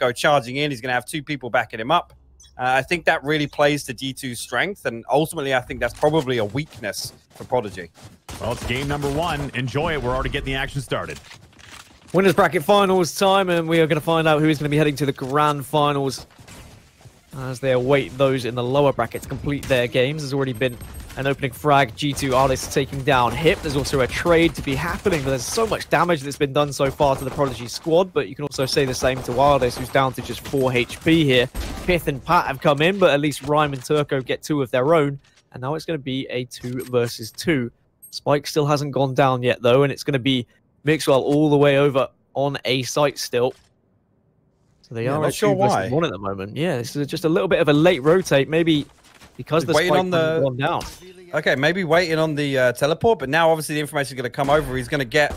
go charging in. He's going to have two people backing him up. Uh, I think that really plays to G2's strength, and ultimately, I think that's probably a weakness for Prodigy. Well, it's game number one. Enjoy it. We're already getting the action started. Winners bracket finals time, and we are going to find out who is going to be heading to the grand finals as they await those in the lower brackets complete their games. There's already been an opening frag, G2 Ardiis taking down Hip. There's also a trade to be happening, but there's so much damage that's been done so far to the Prodigy squad, but you can also say the same to Ardiis, who's down to just 4 HP here. Pyth and Pat have come in, but at least Rhyme and Turco get two of their own, and now it's going to be a 2 versus 2. Spike still hasn't gone down yet, though, and it's going to be Mixwell all the way over on a site still. So they Yeah, are not sure why. one at the moment. Yeah, this is just a little bit of a late rotate, maybe because the Waiting spike on the- gone down. Okay, maybe waiting on the uh, teleport, but now obviously the information is going to come over. He's going to get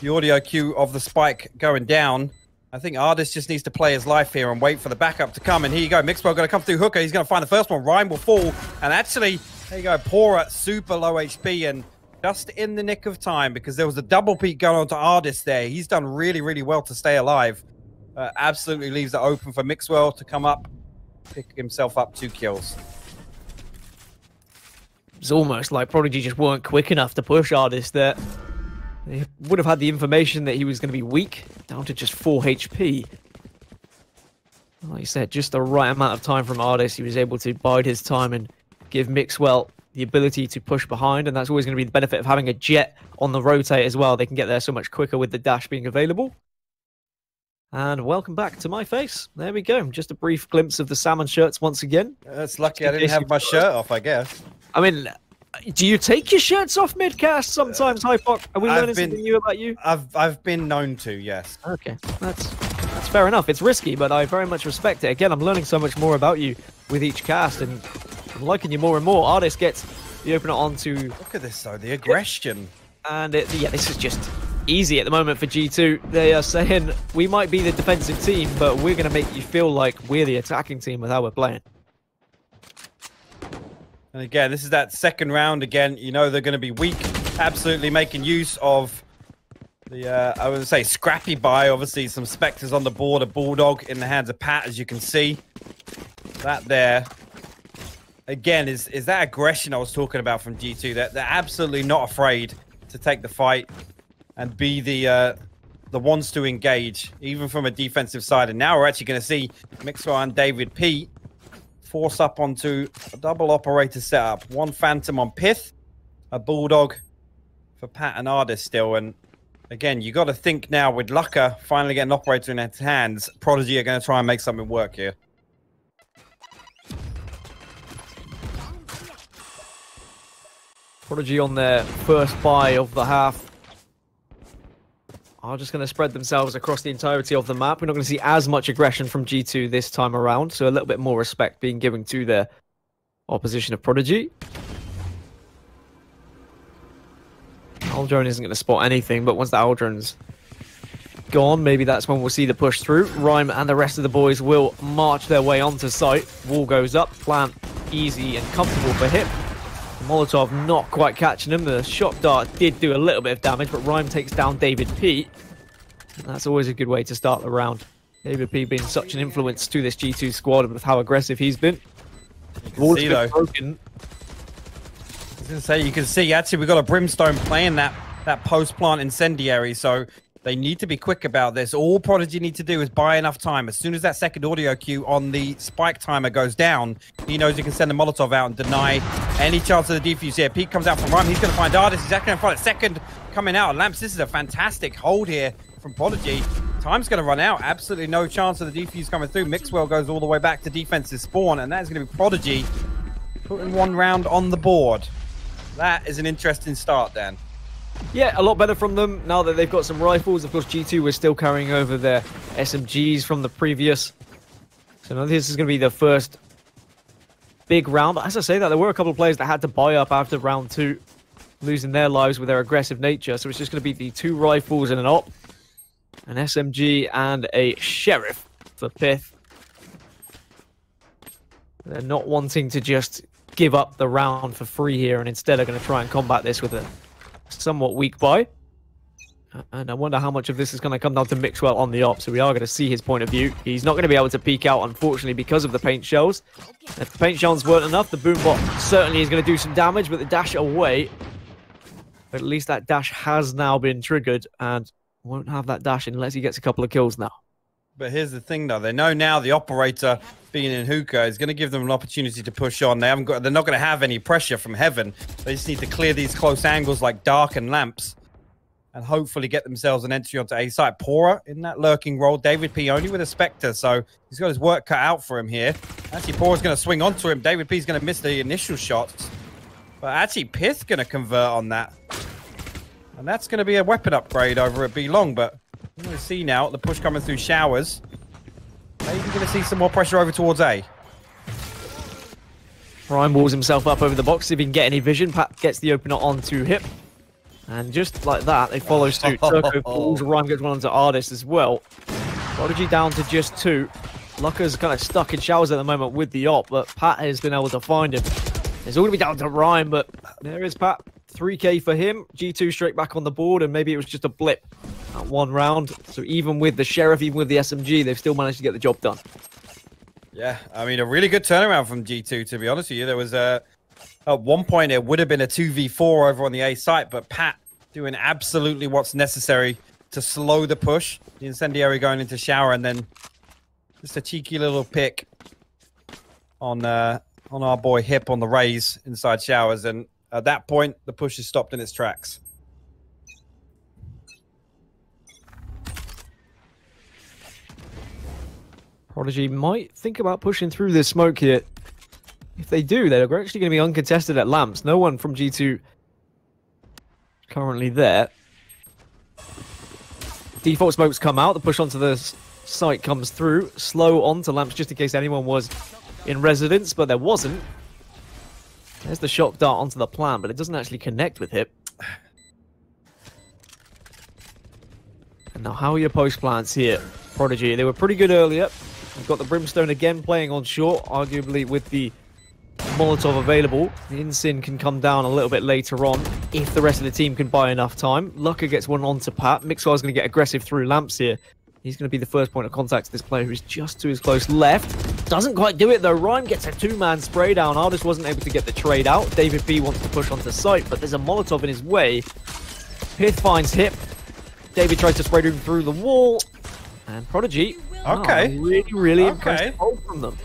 the audio cue of the spike going down. I think Ardiis just needs to play his life here and wait for the backup to come. And here you go, Mixwell going to come through Hookah. He's going to find the first one. Rhyme will fall. And actually, there you go, Pora, super low HP and just in the nick of time because there was a double peak going on to Ardiis there. He's done really, really well to stay alive. Uh, absolutely leaves it open for Mixwell to come up, pick himself up two kills. It's almost like Prodigy just weren't quick enough to push Ardiis there. They would have had the information that he was going to be weak, down to just 4 HP. Like you said, just the right amount of time from Ardiis. He was able to bide his time and give Mixwell the ability to push behind, and that's always going to be the benefit of having a jet on the rotate as well. They can get there so much quicker with the dash being available. And welcome back to my face. There we go. Just a brief glimpse of the salmon shirts once again. That's lucky I didn't have my shirt off, I guess. I mean, do you take your shirts off mid-cast sometimes, Hypoc? Are we I've learning been- something new about you? I've I've been known to, yes. Okay, that's that's fair enough. It's risky, but I very much respect it. Again, I'm learning so much more about you with each cast, and I'm liking you more and more. Ardiis gets the opener onto, Look at this though, the aggression. and it, yeah, this is just easy at the moment for G2. They are saying we might be the defensive team, but we're going to make you feel like we're the attacking team with how we're playing. And again, this is that second round. Again, you know they're going to be weak. Absolutely making use of the, uh, I would say, scrappy buy. Obviously, some Spectres on the board, a Bulldog in the hands of Pat, as you can see. That there. Again, is is that aggression I was talking about from G2? That they're absolutely not afraid to take the fight and be the uh, the ones to engage, even from a defensive side. And now we're actually going to see Mixwell and David P force up onto a double operator setup. One Phantom on Pyth, a Bulldog for Pat and Ardiis still. And again, you got to think now with Lucka finally getting an operator in its hands, Prodigy are going to try and make something work here. Prodigy on their first buy of the half are just going to spread themselves across the entirety of the map. We're not going to see as much aggression from G2 this time around, so a little bit more respect being given to their opposition of Prodigy. Owl drone isn't going to spot anything, but once the Owl drone's gone, maybe that's when we'll see the push through. Rhyme and the rest of the boys will march their way onto site. Wall goes up, plant easy and comfortable for him. Molotov not quite catching him. The shock dart did do a little bit of damage, but Rhyme takes down David P. And that's always a good way to start the round. David P being such an influence to this G2 squad with how aggressive he's been. Wall's see, been though. broken. I was going to say, you can see actually we've got a Brimstone playing that, that post plant incendiary, so they need to be quick about this. All Prodigy need to do is buy enough time. As soon as that second audio cue on the spike timer goes down, he knows he can send a Molotov out and deny any chance of the defuse here. Pete comes out from Rhyme. He's going to find Ardiis. He's actually going to find it. Second coming out. Lamps, this is a fantastic hold here from Prodigy. Time's going to run out. Absolutely no chance of the defuse coming through. Mixwell goes all the way back to defensive spawn, and that is going to be Prodigy putting one round on the board. That is an interesting start, Dan. Yeah, a lot better from them now that they've got some rifles. Of course, G2 was still carrying over their SMGs from the previous. So now this is going to be the first big round. But as I say that, there were a couple of players that had to buy up after round two, losing their lives with their aggressive nature. So it's just going to be the two rifles and an op, an SMG and a sheriff for Pyth. They're not wanting to just give up the round for free here and instead are going to try and combat this with a somewhat weak by. And I wonder how much of this is going to come down to Mixwell on the op. So we are going to see his point of view. He's not going to be able to peek out, unfortunately, because of the paint shells. If the paint shells weren't enough, the boombot certainly is going to do some damage, but the dash away. At least that dash has now been triggered and won't have that dash unless he gets a couple of kills now. But here's the thing, though. They know now the operator being in hookah is going to give them an opportunity to push on. They haven't got. They're not going to have any pressure from heaven. They just need to clear these close angles like dark and lamps, and hopefully get themselves an entry onto A site. Pora in that lurking role. David P only with a Spectre, so he's got his work cut out for him here. Actually, Pora's going to swing onto him. David P's going to miss the initial shots, but actually Pyth going to convert on that, and that's going to be a weapon upgrade over at B Long, but. To see now the push coming through showers. Going to see some more pressure over towards A. Ryan walls himself up over the box. If he can get any vision, Pat gets the opener onto Hip. And just like that, they follow suit. Turco falls, Ryan gets one onto Ardiis as well. Prodigy down to just two. Lucka's kind of stuck in showers at the moment with the op, but Pat has been able to find him. It's all going to be down to Ryan, but there is Pat. 3k for him. G2 straight back on the board, and maybe it was just a blip at one round. So even with the Sheriff, even with the SMG, they've still managed to get the job done. Yeah, I mean, a really good turnaround from G2, to be honest with you. There was a, at one point, it would have been a 2v4 over on the A site, but Pat doing absolutely what's necessary to slow the push. The incendiary going into shower, and then just a cheeky little pick on uh, on our boy Hip on the raise inside showers, and at that point, the push is stopped in its tracks. Prodigy might think about pushing through this smoke here. If they do, they're actually going to be uncontested at lamps. No one from G2 currently there. Default smokes come out. The push onto the site comes through. Slow onto lamps just in case anyone was in residence, but there wasn't. There's the shock dart onto the plan, but it doesn't actually connect with Hip. And now how are your post plants here? Prodigy, they were pretty good earlier. We've got the Brimstone again playing on short, arguably with the Molotov available. The Insin can come down a little bit later on if the rest of the team can buy enough time. Lucka gets one onto Pat. Mixwell's going to get aggressive through lamps here. He's going to be the first point of contact to this player who's just to his close left. Doesn't quite do it though. Ryan gets a two-man spray down. Ardiis wasn't able to get the trade out. David P wants to push onto site, but there's a Molotov in his way. Pyth finds Hip. David tries to spray him through the wall. And Prodigy. Okay. Oh, really, really Okay. from them.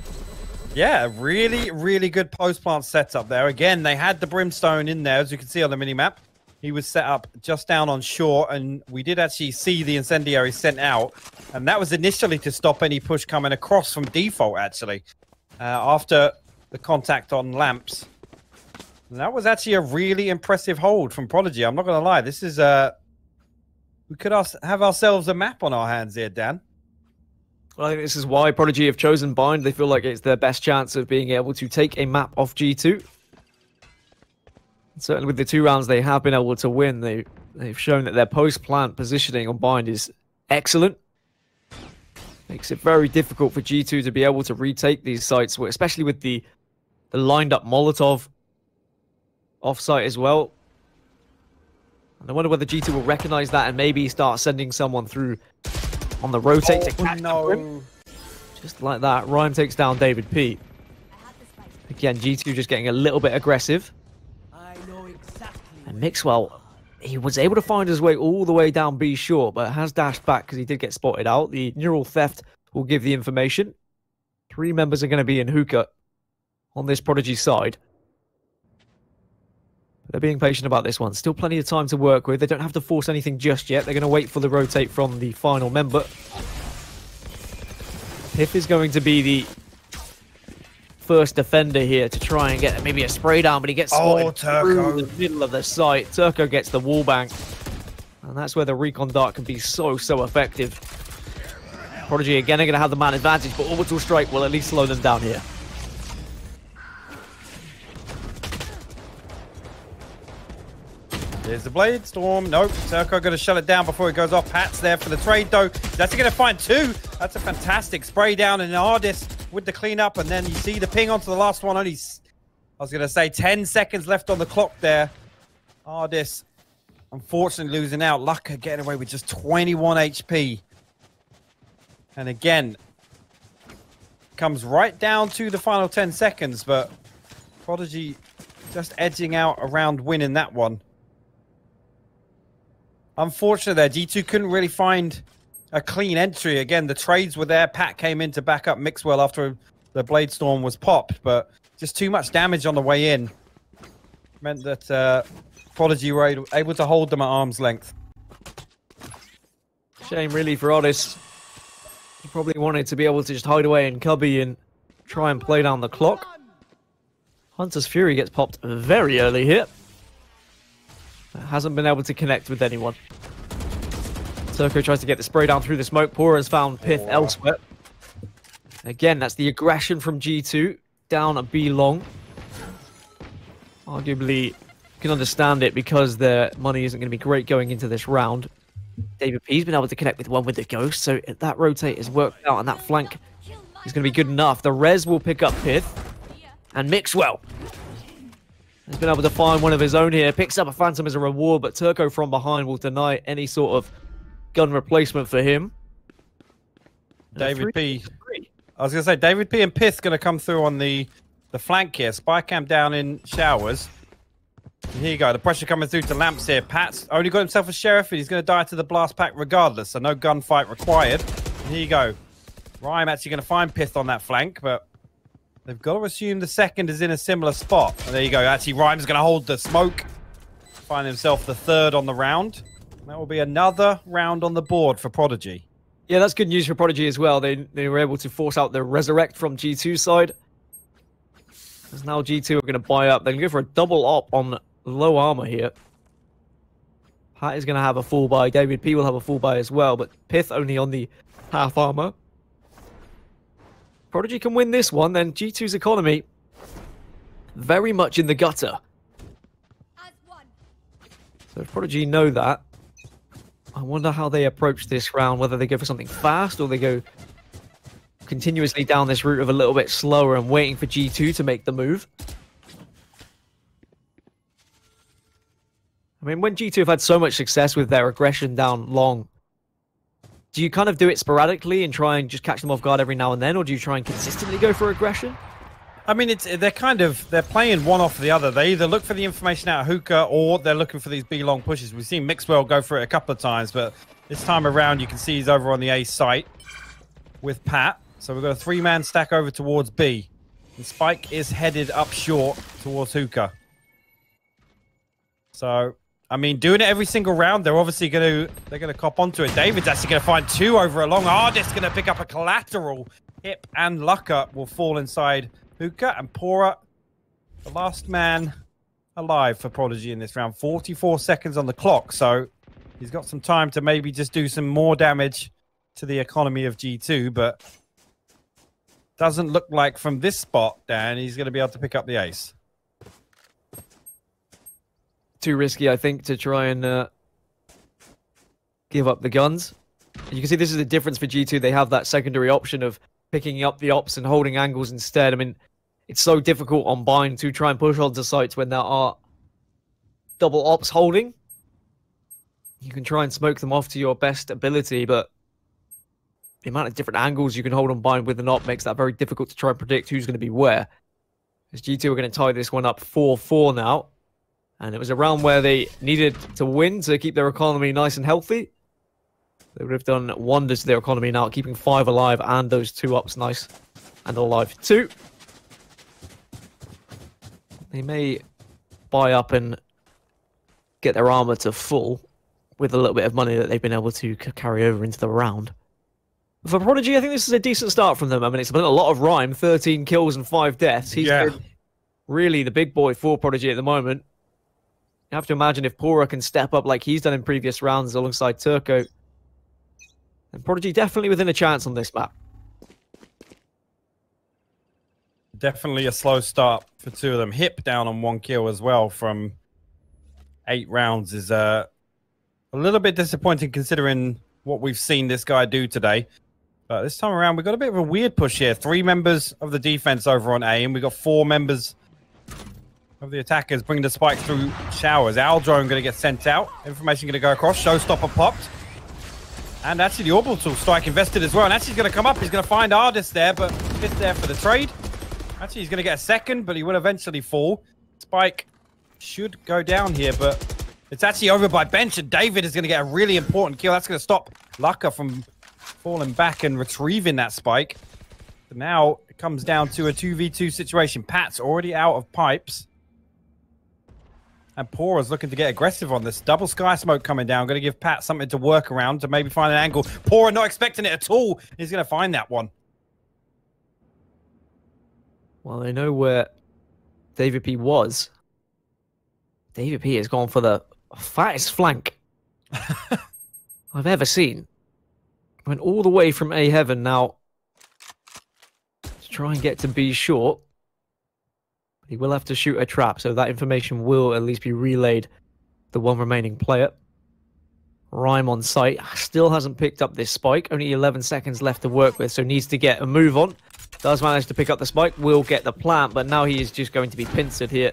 Yeah, really, really good post plant setup there. Again, they had the brimstone in there, as you can see on the mini map. He was set up just down on shore, and we did actually see the incendiary sent out. And that was initially to stop any push coming across from default, actually, uh, after the contact on lamps. And that was actually a really impressive hold from Prodigy. I'm not going to lie. This is Uh, we could have ourselves a map on our hands here, Dan. Well, I think this is why Prodigy have chosen Bind. They feel like it's their best chance of being able to take a map off G2. Certainly with the two rounds they have been able to win, they, they've shown that their post-plant positioning on Bind is excellent. Makes it very difficult for G2 to be able to retake these sites, especially with the, the lined up Molotov offsite as well. And I wonder whether G2 will recognize that and maybe start sending someone through on the rotate to oh, catch the brim. Just like that, Ryan takes down David P. Again, G2 just getting a little bit aggressive. And Mixwell, he was able to find his way all the way down B short, but has dashed back because he did get spotted out. The neural theft will give the information. Three members are going to be in hookah on this Prodigy side. They're being patient about this one. Still plenty of time to work with. They don't have to force anything just yet. They're going to wait for the rotate from the final member. Pyth is going to be the first defender here to try and get maybe a spray down, but he gets Oh, spotted through the middle of the site. Turco gets the wall bank, and that's where the recon dart can be so, so effective. Prodigy again are going to have the man advantage, but orbital strike will at least slow them down here. There's the blade storm. Nope. Turco going to shut it down before it goes off. Pat's there for the trade though. That's going to find two. That's a fantastic spray down and Ardiis with the cleanup. And then you see the ping onto the last one. Only, I was going to say 10 seconds left on the clock there. Ardiis unfortunately losing out. Lucka getting away with just 21 HP. And again, comes right down to the final 10 seconds, but Prodigy just edging out around winning that one. Unfortunately there, G2 couldn't really find a clean entry. Again, the trades were there. Pat came in to back up Mixwell after the Blade Storm was popped, but just too much damage on the way in. Meant that uh, Prodigy were able to hold them at arm's length. Shame, really, for Otis. He probably wanted to be able to just hide away in Cubby and try and play down the clock. Hunter's Fury gets popped very early here. Hasn't been able to connect with anyone. Turco tries to get the spray down through the smoke. Pora has found Pyth oh. elsewhere. Again, that's the aggression from G2 down at B long. Arguably, you can understand it because their money isn't going to be great going into this round. David P's been able to connect with one with the Ghost, so that rotate has worked out and that flank is going to be good enough, the Res will pick up Pyth and Mixwell. Has been able to find one of his own here, picks up a Phantom as a reward, but Turco from behind will deny any sort of gun replacement for him. David P. I was going to say, David P and Pyth going to come through on the, the flank here. Spy cam down in showers. And here you go. The pressure coming through to Lamps here. Pat's only got himself a sheriff and he's going to die to the blast pack regardless. So no gunfight required. And here you go. Rhyme actually going to find Pyth on that flank, but they've got to assume the second is in a similar spot. And there you go. Actually, Rhyme's going to hold the smoke. Find himself the third on the round. That will be another round on the board for Prodigy. Yeah, that's good news for Prodigy as well. They they were able to force out the Resurrect from G2 side. As now G2 are going to buy up. They're going to go for a double op on low armor here. Pat is going to have a full buy. David P will have a full buy as well, but Pyth only on the half armor. Prodigy can win this one, then G2's economy very much in the gutter. So Prodigy know that, I wonder how they approach this round, whether they go for something fast or they go continuously down this route of a little bit slower and waiting for G2 to make the move. I mean, when G2 have had so much success with their aggression down long, do you kind of do it sporadically and try and just catch them off guard every now and then, or do you try and consistently go for aggression? I mean, it's they're kind of they're playing one off the other. They either look for the information out of hookah or they're looking for these B long pushes. We've seen Mixwell go for it a couple of times, but this time around you can see he's over on the A site with Pat. So we've got a three man stack over towards B. And Spike is headed up short towards hookah. So I mean, doing it every single round, they're obviously going to they're going to cop onto it. David's actually going to find two over a long. Ardiis going to pick up a collateral. Hip and Lucka will fall inside Hookah and Pora, the last man alive for Prodigy in this round. 44 seconds on the clock, so he's got some time to maybe just do some more damage to the economy of G2, but doesn't look like from this spot, Dan, he's going to be able to pick up the ace. Too risky, I think, to try and uh, give up the guns. You can see this is the difference for G2. They have that secondary option of picking up the ops and holding angles instead. I mean, it's so difficult on bind to try and push onto sites when there are double ops holding. You can try and smoke them off to your best ability, but the amount of different angles you can hold on bind with an op makes that very difficult to try and predict who's going to be where. As G2 are going to tie this one up 4-4 now. And it was a round where they needed to win to keep their economy nice and healthy. They would have done wonders to their economy now, keeping five alive and those two ups nice and alive too. They may buy up and get their armor to full with a little bit of money that they've been able to carry over into the round. For Prodigy, I think this is a decent start from them. I mean, it's been a lot of rhyme, 13 kills and 5 deaths. He's yeah. been really the big boy for Prodigy at the moment. You have to imagine if Pora can step up like he's done in previous rounds alongside Turco, and Prodigy definitely within a chance on this map. Definitely a slow start for two of them. Hip down on one kill as well from eight rounds is uh, a little bit disappointing considering what we've seen this guy do today. But this time around, we've got a bit of a weird push here. Three members of the defense over on A, and we've got four members of the attackers bringing the spike through showers. Owl drone going to get sent out. Information going to go across. Showstopper popped. And actually the orbital strike invested as well. And actually he's going to come up. He's going to find Ardiis there, but it's there for the trade. Actually, he's going to get a second, but he will eventually fall. Spike should go down here, but it's actually over by bench, and David is going to get a really important kill. That's going to stop Lucka from falling back and retrieving that spike. But now it comes down to a 2v2 situation. Pat's already out of pipes. And Pora's looking to get aggressive on this. Double sky smoke coming down. Going to give Pat something to work around to maybe find an angle. Pora not expecting it at all. He's going to find that one. Well, they know where David P was. David P has gone for the fattest flank I've ever seen. Went all the way from A Heaven now to try and get to B short. He will have to shoot a trap, so that information will at least be relayed the one remaining player. Rhyme on site still hasn't picked up this spike. Only 11 seconds left to work with, so needs to get a move on. Does manage to pick up the spike, will get the plant, but now he is just going to be pincered here.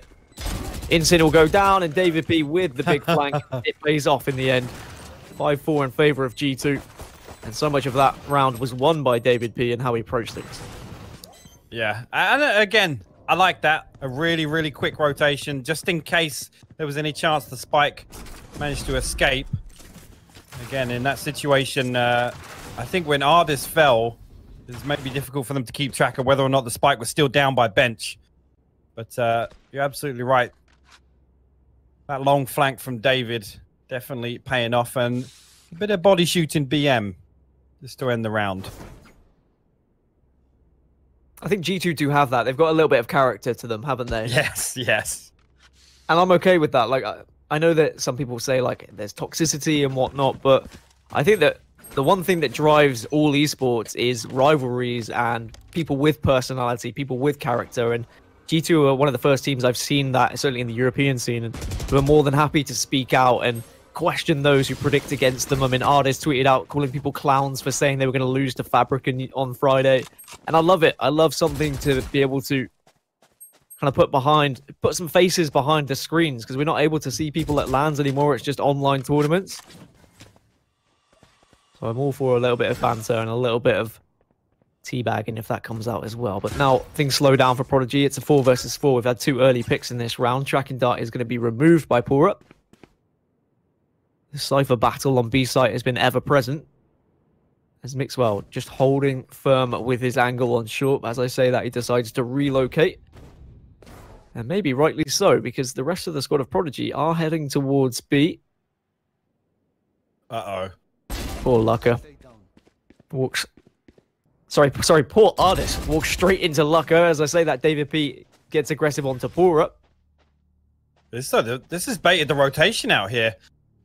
Incin will go down, and David P with the big flank. it pays off in the end. 5-4 in favor of G2. And so much of that round was won by David P and how he approached things. Yeah, and uh, again, I like that. A really, really quick rotation, just in case there was any chance the spike managed to escape. Again, in that situation, uh, I think when Ardiis fell, it may be difficult for them to keep track of whether or not the spike was still down by bench. But uh, you're absolutely right. That long flank from David definitely paying off, and a bit of body shooting BM just to end the round. I think G2 do have that. They've got a little bit of character to them, haven't they? Yes, yes. And I'm okay with that. Like, I, I know that some people say, like, there's toxicity and whatnot, but I think that the one thing that drives all esports is rivalries and people with personality, people with character. And G2 are one of the first teams I've seen that, certainly in the European scene, and who are more than happy to speak out and question those who predict against them. I mean, artists tweeted out calling people clowns for saying they were going to lose to Fabric on Friday. And I love it. I love something to be able to kind of put behind, put some faces behind the screens because we're not able to see people at lands anymore. It's just online tournaments. So I'm all for a little bit of banter and a little bit of teabagging if that comes out as well. But now things slow down for Prodigy. It's a four versus four. We've had two early picks in this round. Tracking Dart is going to be removed by Pora. The Cypher battle on B site has been ever present. As Mixwell just holding firm with his angle on short. As I say that, he decides to relocate. And maybe rightly so, because the rest of the squad of Prodigy are heading towards B. Uh-oh. Poor Lucka. Walks... Sorry, sorry, poor Ardiis walks straight into Lucka. As I say that, David P gets aggressive on Pora. This, this has baited the rotation out here.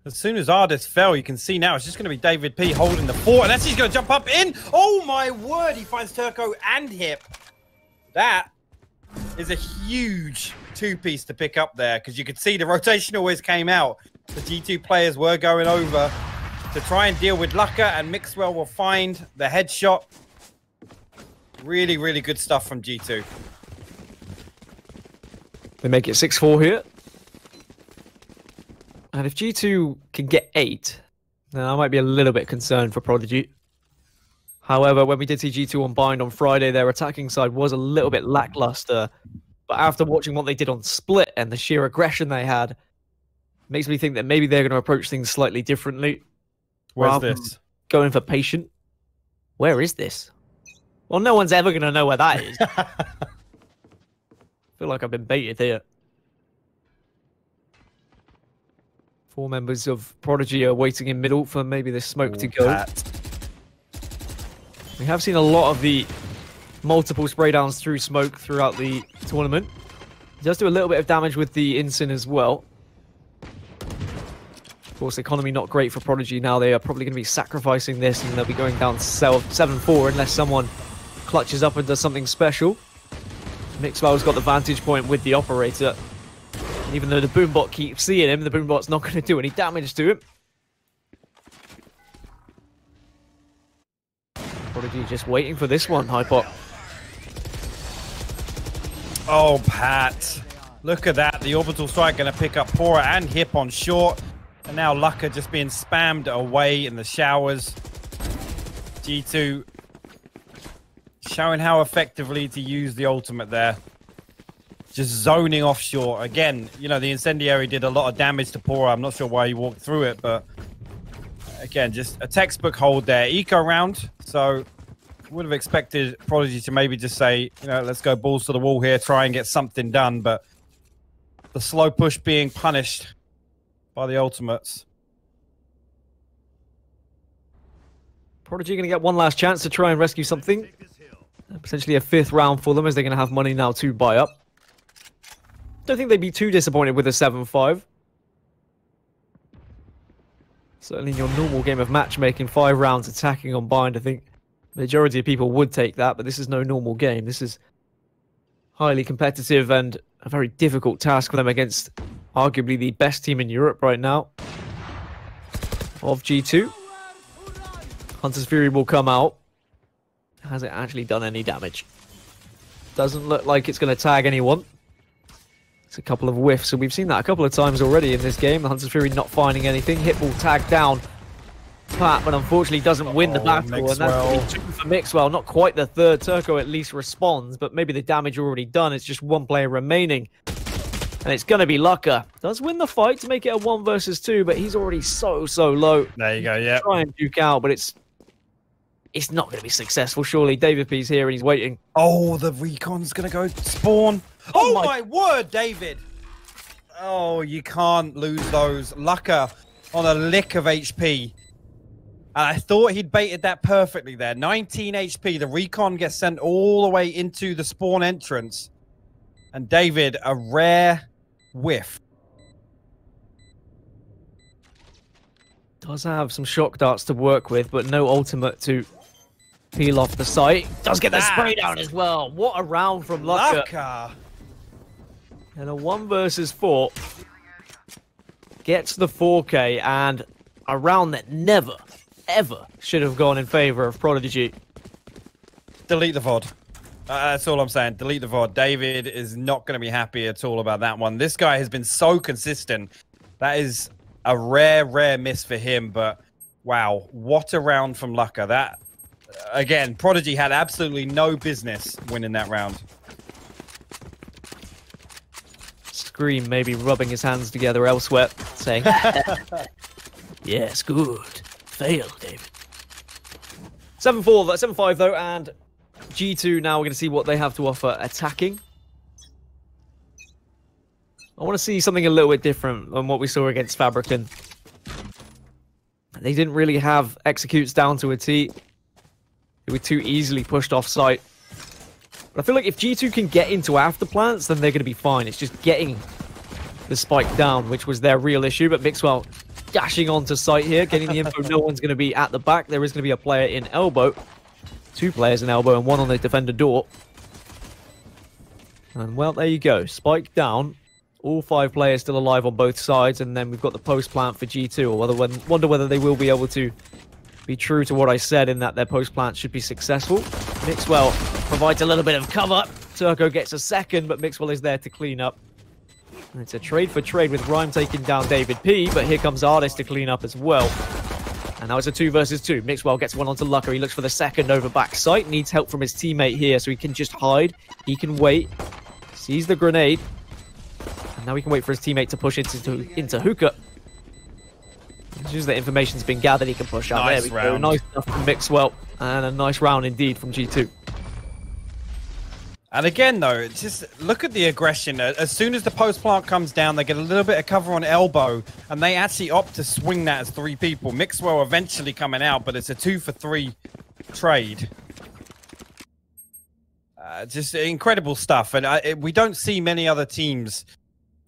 As soon as Ardiis fell, you can see now it's just going to be David P holding the fort. And he's going to jump up in. Oh, my word. He finds Turco and Hip. That is a huge two-piece to pick up there because you could see the rotation always came out. The G2 players were going over to try and deal with Lucka, and Mixwell will find the headshot. Really, really good stuff from G2. They make it 6-4 here. And if G2 can get 8, then I might be a little bit concerned for Prodigy. However, when we did see G2 on Bind on Friday, their attacking side was a little bit lackluster. But after watching what they did on Split and the sheer aggression they had, makes me think that maybe they're going to approach things slightly differently. Where's this? Going for patient. Where is this? Well, no one's ever going to know where that is. I feel like I've been baited here. Four members of Prodigy are waiting in middle for maybe the smoke to go. Pat. We have seen a lot of the multiple spray downs through smoke throughout the tournament. It does do a little bit of damage with the Incin as well. Of course, economy not great for Prodigy now. They are probably going to be sacrificing this and they'll be going down 7-4 unless someone clutches up and does something special. Mixwell's got the vantage point with the operator. Even though the boombot keeps seeing him, the boombot's not going to do any damage to him. Prodigy just waiting for this one, Hypot. Oh, Pat. Look at that. The orbital strike going to pick up Pora and Hip on short. And now Lucka just being spammed away in the showers. G2 showing how effectively to use the ultimate there. Just zoning offshore. Again, you know, the incendiary did a lot of damage to Pora. I'm not sure why he walked through it, but again, just a textbook hold there. Eco round, so would have expected Prodigy to maybe just say, you know, let's go balls to the wall here, try and get something done, but the slow push being punished by the ultimates. Prodigy going to get one last chance to try and rescue something. Potentially a fifth round for them as they're going to have money now to buy up. I don't think they'd be too disappointed with a 7-5. Certainly in your normal game of matchmaking, five rounds attacking on bind, I think majority of people would take that, but this is no normal game. This is highly competitive and a very difficult task for them against arguably the best team in Europe right now of G2. Hunter's Fury will come out. Has it actually done any damage? Doesn't look like it's going to tag anyone. A couple of whiffs, and we've seen that a couple of times already in this game. The Hunter's Fury not finding anything. Hitball will tag down Pat, but unfortunately doesn't win the oh, battle. Mixwell. And that's two for Mixwell. Not quite the third. Turco at least responds, but maybe the damage already done. It's just one player remaining. And it's going to be Lucka. Does win the fight to make it a one versus two, but he's already so, so low. There you go, yeah. Try and duke out, but it's it's not going to be successful, surely. David P's here and he's waiting. Oh, the recon's going to go spawn. Oh, Oh my... my- word, David. Oh, you can't lose those. Lucka on a lick of HP. And I thought he'd baited that perfectly there. 19 HP. The recon gets sent all the way into the spawn entrance. And David, a rare whiff. Does have some shock darts to work with, but no ultimate to peel off the site. Does get the spray down as well. What a round from Lucka. Lucka. And a one versus four gets the 4K and a round that never, ever should have gone in favor of Prodigy. Delete the VOD. Uh, that's all I'm saying. Delete the VOD. David is not going to be happy at all about that one. This guy has been so consistent. That is a rare, rare miss for him. But wow, what a round from Lucka. That, again, Prodigy had absolutely no business winning that round. Scream maybe rubbing his hands together elsewhere, saying, Yes, good. Fail, David. 7 4, 7 5 though, and G2 now we're going to see what they have to offer attacking. I want to see something a little bit different than what we saw against Fabricant. They didn't really have executes down to a T. They were too easily pushed off site. But I feel like if G2 can get into after plants, then they're going to be fine. It's just getting the spike down, which was their real issue. But Mixwell dashing onto site here, getting the info. no one's going to be at the back. There is going to be a player in elbow. Two players in elbow and one on the defender door. And well, there you go. Spike down. All five players still alive on both sides. And then we've got the post plant for G2. Or whether, wonder whether they will be able to be true to what I said in that their post plant should be successful. Mixwell provides a little bit of cover. Turco gets a second, but Mixwell is there to clean up. And it's a trade for trade with Rhyme taking down David P, but here comes Ardiis to clean up as well. And now it's a two versus two. Mixwell gets one onto Lucka. He looks for the second over back site. Needs help from his teammate here, so he can just hide. He can wait. Sees the grenade. And now he can wait for his teammate to push into, into hookah. As soon as the information's been gathered, he can push out. Nice there we go. round. Nice stuff from Mixwell. And a nice round indeed from G2. And again, though, just look at the aggression. Uh, As soon as the post plant comes down, they get a little bit of cover on elbow, and they actually opt to swing that as three people. Mixwell eventually coming out, but it's a two for three trade. Uh, just incredible stuff, and I, it, we don't see many other teams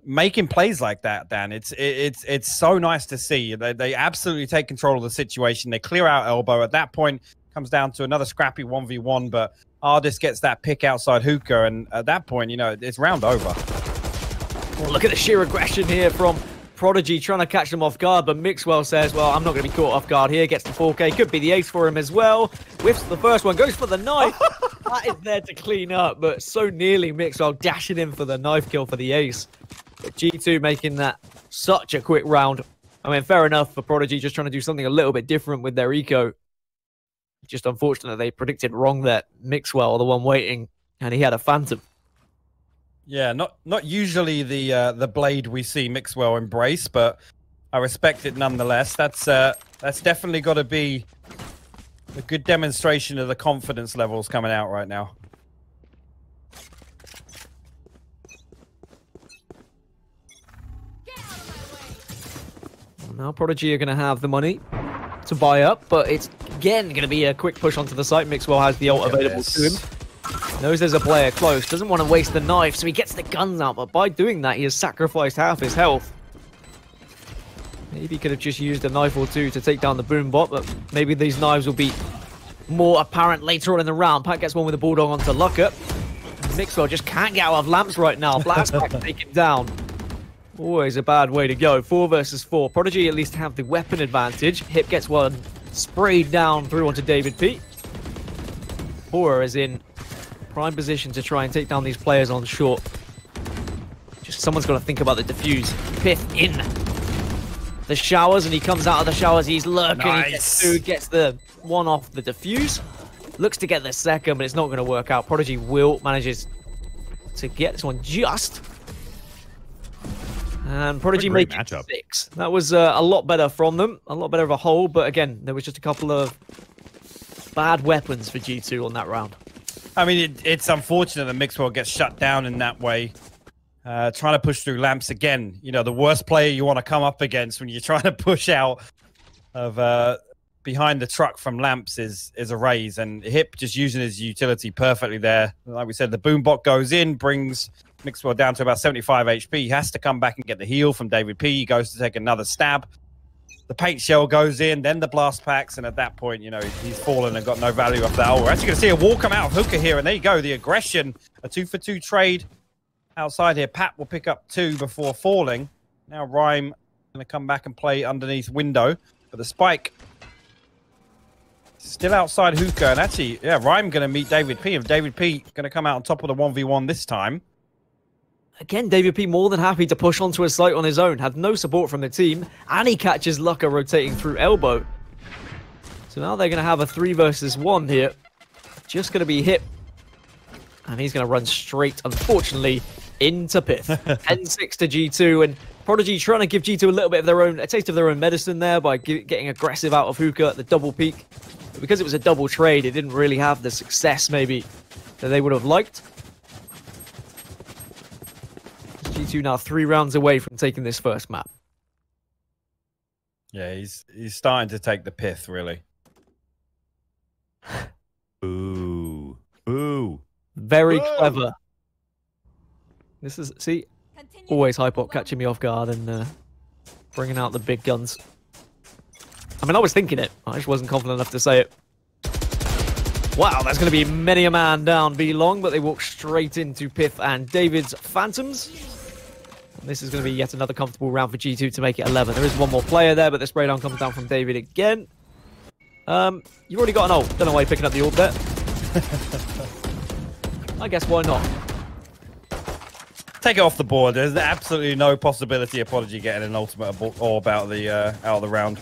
making plays like that. Dan, it's it, it's it's so nice to see. They they absolutely take control of the situation. They clear out elbow. At that point, comes down to another scrappy one v one, but Ardiis gets that pick outside Hookah, and at that point, you know, it's round over. Well, look at the sheer aggression here from Prodigy trying to catch them off guard, but Mixwell says, well, I'm not going to be caught off guard here. Gets the 4K. Could be the ace for him as well. Whiffs the first one, goes for the knife. that is there to clean up, but so nearly Mixwell dashing in for the knife kill for the ace. But G2 making that such a quick round. I mean, fair enough for Prodigy just trying to do something a little bit different with their eco. Just unfortunate they predicted wrong that Mixwell, the one waiting, and he had a Phantom. Yeah, not not usually the uh, the blade we see Mixwell embrace, but I respect it nonetheless. That's uh, that's definitely got to be a good demonstration of the confidence levels coming out right now. Now Prodigy are going to have the money to buy up, but it's again going to be a quick push onto the site. Mixwell has the ult available to him. Knows there's a player close, doesn't want to waste the knife, so he gets the guns out, but by doing that, he has sacrificed half his health. Maybe he could have just used a knife or two to take down the boom bot, but maybe these knives will be more apparent later on in the round. Pat gets one with the bulldog onto Luckup. Mixwell just can't get out of lamps right now. Blast pack to take him down. Always a bad way to go. Four versus four. Prodigy at least have the weapon advantage. Hip gets one sprayed down through onto David P. Pora is in prime position to try and take down these players on short. Just someone's got to think about the defuse. Pyth in the showers, and he comes out of the showers. He's lurking. He gets, Nice. through, gets the one off the defuse. Looks to get the second, but it's not going to work out. Prodigy will manages to get this one just. And Prodigy great make it matchup. six. That was uh, a lot better from them, a lot better of a hole, But again, there was just a couple of bad weapons for G2 on that round. I mean, it, it's unfortunate that Mixwell gets shut down in that way. Uh, trying to push through lamps again. You know, the worst player you want to come up against when you're trying to push out of uh, behind the truck from lamps is is a raise, and Hip just using his utility perfectly there. Like we said, the boom bot goes in, brings Mixwell down to about 75 HP. He has to come back and get the heal from David P. He goes to take another stab. The paint shell goes in, then the blast packs, and at that point, you know, he's fallen and got no value off that. Oh, we're actually going to see a wall come out of Hookah here, and there you go. The aggression, a two for two trade outside here. Pat will pick up two before falling. Now Rhyme going to come back and play underneath window, but the spike still outside Hookah, and actually, yeah, Rhyme going to meet David P. And David P. going to come out on top of the one v one this time. Again, David P more than happy to push onto a site on his own. Had no support from the team, and he catches Lucka rotating through elbow. So now they're going to have a three versus one here. Just going to be hit. And he's going to run straight, unfortunately, into Pyth. 10-6 to G2, and Prodigy trying to give G2 a little bit of their own, a taste of their own medicine there by getting aggressive out of Hookah at the double peak. But because it was a double trade, it didn't really have the success, maybe, that they would have liked. G2 now three rounds away from taking this first map. Yeah, he's he's starting to take the pith, really. Boo. Boo. Very Whoa. clever. This is, see, always Hypop catching me off guard and uh, bringing out the big guns. I mean, I was thinking it. I just wasn't confident enough to say it. Wow, that's going to be many a man down B long, but they walk straight into Pyth and David's Phantoms. This is going to be yet another comfortable round for G2 to make it 11. There is one more player there, but the spray down comes down from David again. Um, you've already got an ult. Don't know why you're picking up the ult there. I guess why not? Take it off the board. There's absolutely no possibility of Prodigy getting an ultimate orb out of the uh, out of the round.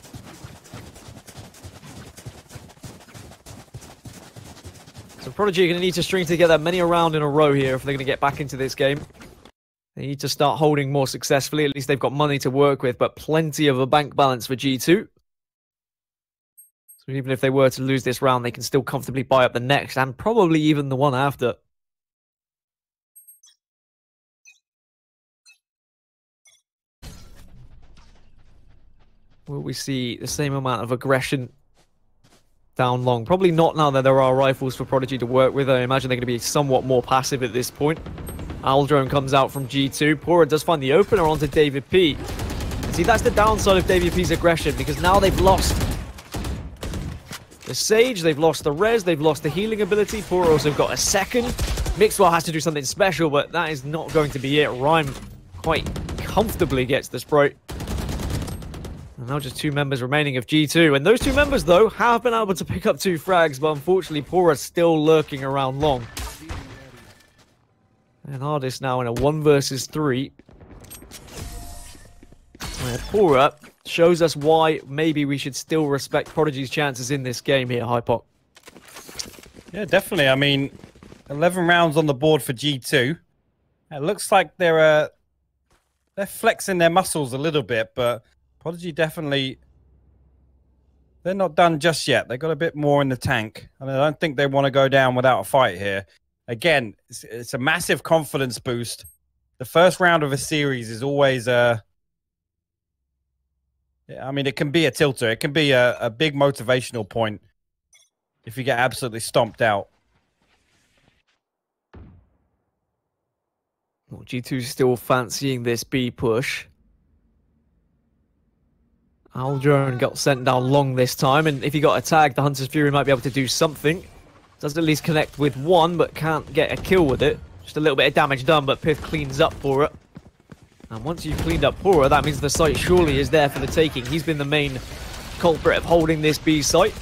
So Prodigy are going to need to string together many a round in a row here if they're going to get back into this game. They need to start holding more successfully. At least they've got money to work with, but plenty of a bank balance for G2. So even if they were to lose this round, they can still comfortably buy up the next and probably even the one after. Will we see the same amount of aggression down long. Probably not now that there are rifles for Prodigy to work with. I imagine they're going to be somewhat more passive at this point. Owl drone comes out from G2. Pora does find the opener onto David P. See, that's the downside of David P's aggression because now they've lost the Sage, they've lost the Res, they've lost the healing ability. Pora also got a second. Mixwell has to do something special, but that is not going to be it. Rhyme quite comfortably gets the sprite. And now just two members remaining of G2. And those two members, though, have been able to pick up two frags, but unfortunately, Pora's still lurking around long. And Hardest now in a one versus three. Where Pora shows us why maybe we should still respect Prodigy's chances in this game here, Hypok. Yeah, definitely. I mean, 11 rounds on the board for G2. It looks like they're uh, they're flexing their muscles a little bit, but Prodigy definitely they're not done just yet. They've got a bit more in the tank. and I don't think they want to go down without a fight here. Again, it's, it's a massive confidence boost. The first round of a series is always uh, a. I mean, it can be a tilter. It can be a, a big motivational point if you get absolutely stomped out. Well, G2 still fancying this B push. Owl drone got sent down long this time, and if he got a tag, the Hunter's Fury might be able to do something. Does at least connect with one, but can't get a kill with it. Just a little bit of damage done, but Pyth cleans up for it. And once you've cleaned up Pora, that means the site surely is there for the taking. He's been the main culprit of holding this B site.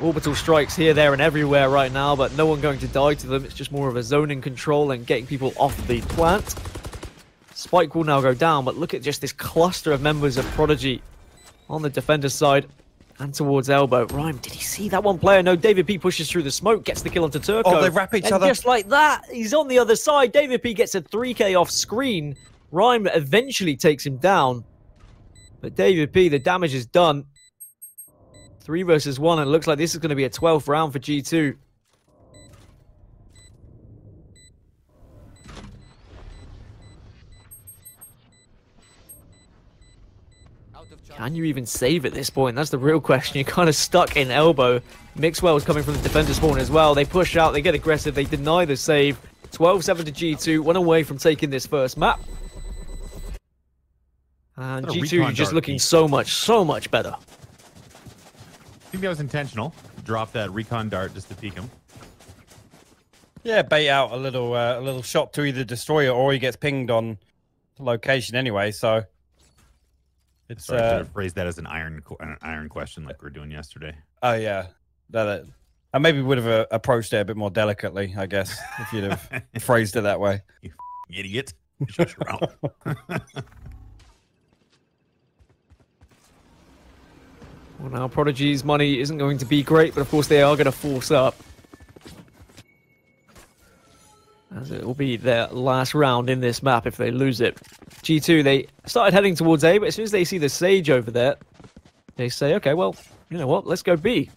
Orbital strikes here, there, and everywhere right now, but no one going to die to them. It's just more of a zoning control and getting people off the plant. Spike will now go down, but look at just this cluster of members of Prodigy on the defender's side and towards elbow. Rhyme, did he see that one player? No, David P pushes through the smoke, gets the kill onto Turco. Oh, they wrap each and other. just like that, he's on the other side. David P gets a 3k off screen. Rhyme eventually takes him down. But David P, the damage is done. Three versus one, and it looks like this is going to be a 12th round for G2. Can you even save at this point? That's the real question. You're kind of stuck in elbow. Mixwell's coming from the defender spawn as well. They push out, they get aggressive, they deny the save. 12-7 to G2, one away from taking this first map. And What a G2 recon just looking Pete. so much, so much better. I think that was intentional. Drop that recon dart just to peek him. Yeah, bait out a little uh, a little shot to either destroy it or he gets pinged on the location anyway. So it's Sorry, I should have phrased that as an iron an iron question like we were doing yesterday. oh yeah, that, that- I maybe would have uh, approached it a bit more delicately, I guess, if you'd have phrased it that way. You idiot. Shut your mouth. Well, now Prodigy's money isn't going to be great, but of course they are going to force up. As it will be their last round in this map if they lose it. G2, they started heading towards A, but as soon as they see the Sage over there, they say, okay, well, you know what, let's go B.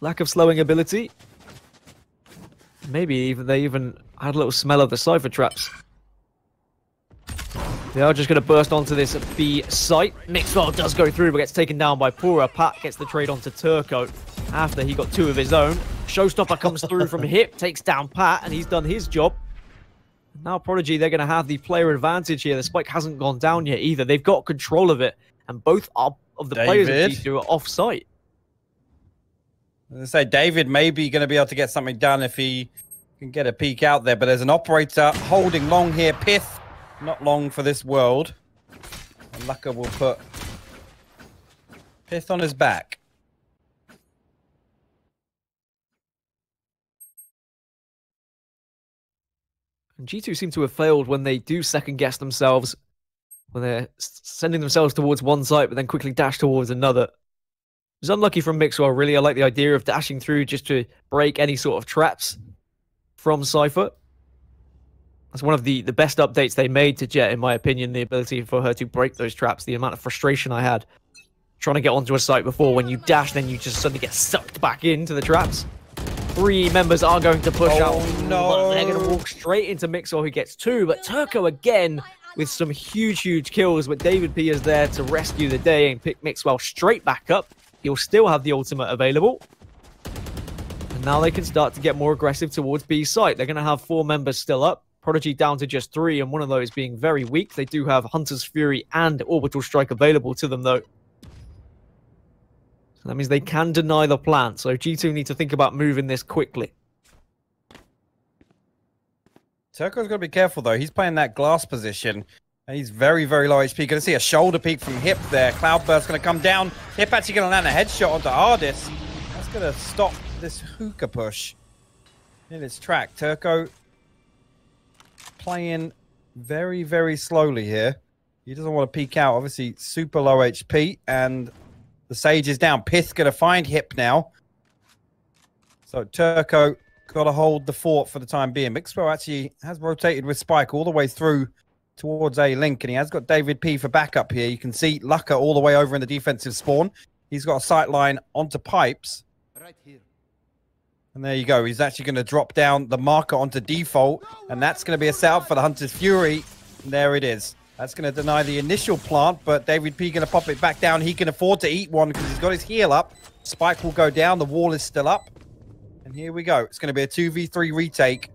Lack of slowing ability. Maybe even they even had a little smell of the Cypher traps. They are just going to burst onto this B site. Mixwell does go through, but gets taken down by Pora. Pat gets the trade onto Turco after he got two of his own. Showstopper comes through from hip, takes down Pat, and he's done his job. Now Prodigy, they're going to have the player advantage here. The spike hasn't gone down yet either. They've got control of it, and both are, of the players of David? G2 are off-site. As I say, David may be going to be able to get something done if he can get a peek out there. But there's an operator holding long here. Pyth, not long for this world. And Lucka will put Pyth on his back. And G2 seem to have failed when they do second guess themselves, when they're sending themselves towards one site but then quickly dash towards another. It's unlucky from Mixwell, really. I like the idea of dashing through just to break any sort of traps from Cypher. That's one of the, the best updates they made to Jett, in my opinion, the ability for her to break those traps. The amount of frustration I had trying to get onto a site before when you dash, then you just suddenly get sucked back into the traps. Three members are going to push Oh, out. no. They're going to walk straight into Mixwell, who gets two. But Turco again with some huge, huge kills. But David P is there to rescue the day and pick Mixwell straight back up. He'll still have the ultimate available. And now they can start to get more aggressive towards B site. They're going to have four members still up. Prodigy down to just three, and one of those being very weak. They do have Hunter's Fury and Orbital Strike available to them, though. So that means they can deny the plant. So G2 need to think about moving this quickly. Turco's got to be careful though. He's playing that glass position. And he's very, very low HP. Going to see a shoulder peek from Hip there. Cloudburst going to come down. Hip actually going to land a headshot onto Ardiis. That's going to stop this hookah push in its track. Turco playing very, very slowly here. He doesn't want to peek out. Obviously, super low HP. And the Sage is down. Pyth going to find Hip now. So Turco got to hold the fort for the time being. Mixwell actually has rotated with Spike all the way through towards A Link, and he has got David P for backup here. You can see Lucka all the way over in the defensive spawn. He's got a sight line onto pipes. Right here. And there you go. He's actually going to drop down the marker onto default, and that's going to be a setup for the Hunter's Fury. And there it is. That's going to deny the initial plant, but David P going to pop it back down. He can afford to eat one because he's got his heal up. Spike will go down. The wall is still up. And here we go. It's going to be a 2v3 retake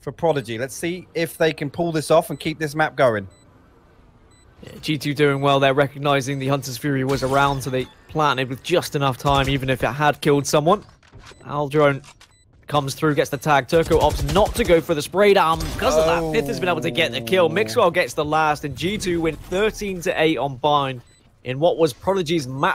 for Prodigy. Let's see if they can pull this off and keep this map going. Yeah, G2 doing well They're recognizing the Hunter's Fury was around, so they planted with just enough time, even if it had killed someone. Owl drone comes through, gets the tag. Turco opts not to go for the spray down because of that. Oh. Pyth has been able to get the kill. Mixwell gets the last, and G2 win 13 to 8 on Bind in what was Prodigy's map.